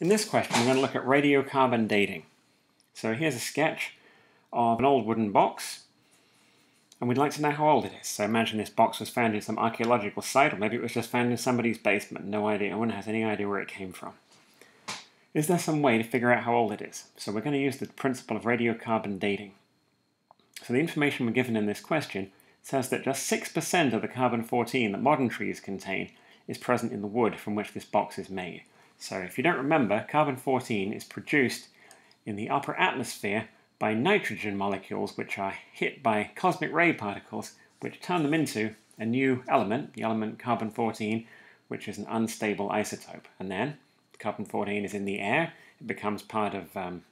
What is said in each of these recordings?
In this question, we're going to look at radiocarbon dating. So here's a sketch of an old wooden box, and we'd like to know how old it is. So imagine this box was found in some archaeological site, or maybe it was just found in somebody's basement. No idea, no one has any idea where it came from. Is there some way to figure out how old it is? So we're going to use the principle of radiocarbon dating. So the information we're given in this question says that just 6% of the carbon-14 that modern trees contain is present in the wood from which this box is made. So if you don't remember, carbon-14 is produced in the upper atmosphere by nitrogen molecules which are hit by cosmic ray particles which turn them into a new element, the element carbon-14, which is an unstable isotope. And then carbon-14 is in the air, it becomes part of um,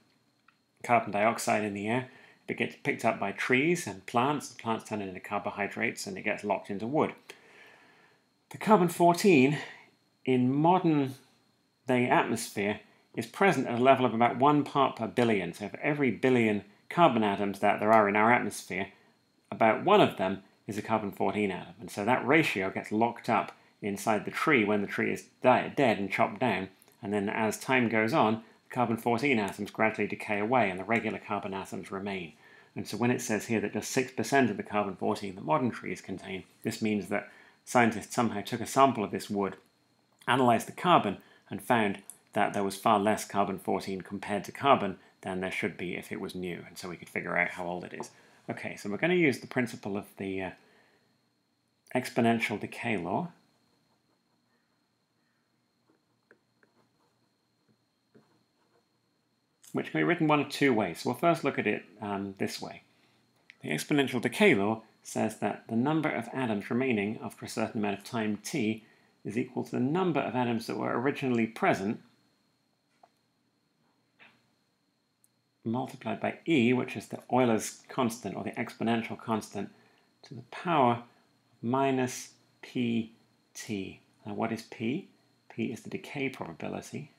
carbon dioxide in the air, it gets picked up by trees and plants, the plants turn it into carbohydrates and it gets locked into wood. The carbon-14 in modern the atmosphere is present at a level of about one part per billion. So for every billion carbon atoms that there are in our atmosphere, about one of them is a carbon-14 atom. And so that ratio gets locked up inside the tree when the tree is dead and chopped down. And then as time goes on, the carbon-14 atoms gradually decay away and the regular carbon atoms remain. And so when it says here that just 6% of the carbon-14 that modern trees contain, this means that scientists somehow took a sample of this wood, analysed the carbon, and found that there was far less carbon-14 compared to carbon than there should be if it was new, and so we could figure out how old it is. Okay, so we're going to use the principle of the uh, exponential decay law. which can be written one of two ways. So we'll first look at it um, this way. The exponential decay law says that the number of atoms remaining after a certain amount of time t is equal to the number of atoms that were originally present multiplied by e, which is the Euler's constant, or the exponential constant, to the power minus pt. Now what is p? p is the decay probability.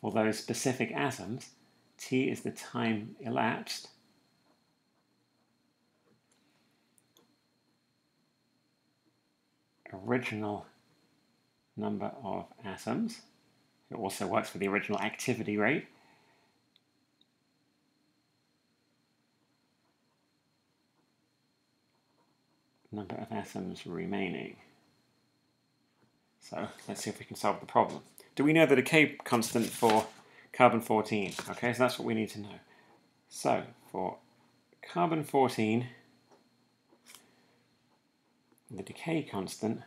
For those specific atoms, t is the time elapsed original number of atoms. It also works for the original activity rate. Number of atoms remaining. So let's see if we can solve the problem. Do we know the decay constant for carbon-14? Okay, so that's what we need to know. So for carbon-14, the decay constant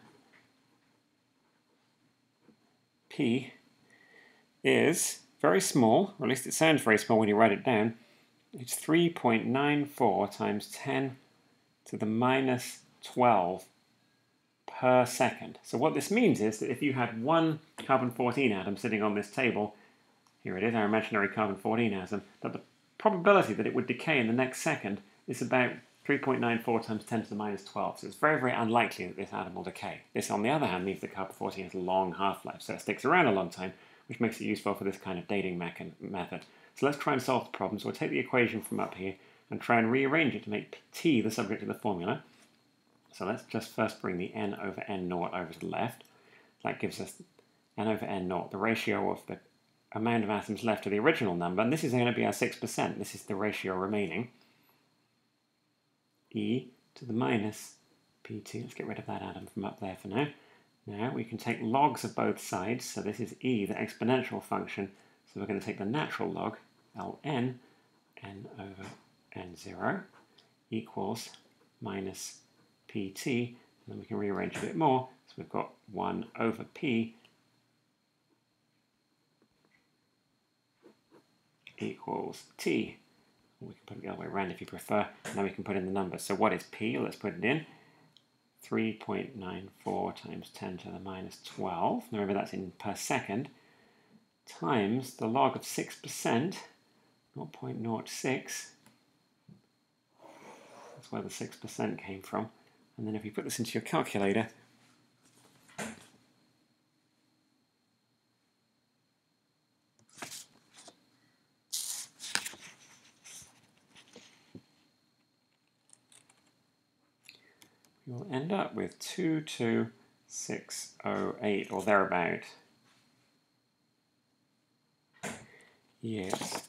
P is very small, or at least it sounds very small when you write it down. It's 3.94 times 10 to the minus 12 per second. So what this means is that if you had one carbon-14 atom sitting on this table, here it is, our imaginary carbon-14 atom, that the probability that it would decay in the next second is about 3.94 times 10 to the minus 12. So it's very, very unlikely that this atom will decay. This, on the other hand, means that carbon-14 has a long half-life, so it sticks around a long time, which makes it useful for this kind of dating method. So let's try and solve the problem. So we'll take the equation from up here and try and rearrange it to make t the subject of the formula. So let's just first bring the n over n naught over to the left. That gives us n over n naught, the ratio of the amount of atoms left to the original number, and this is going to be our 6%. This is the ratio remaining e to the minus pt. Let's get rid of that atom from up there for now. Now we can take logs of both sides, so this is e, the exponential function, so we're going to take the natural log, ln, n over n0, equals minus pt, and then we can rearrange a bit more, so we've got 1 over p equals t. We can put it the other way around if you prefer. Then we can put in the numbers. So what is P? Let's put it in. 3.94 times 10 to the minus 12. Now remember that's in per second. Times the log of 6%, 0.06. That's where the 6% came from. And then if you put this into your calculator, you'll end up with 2278.6 608 or thereabout. Yes.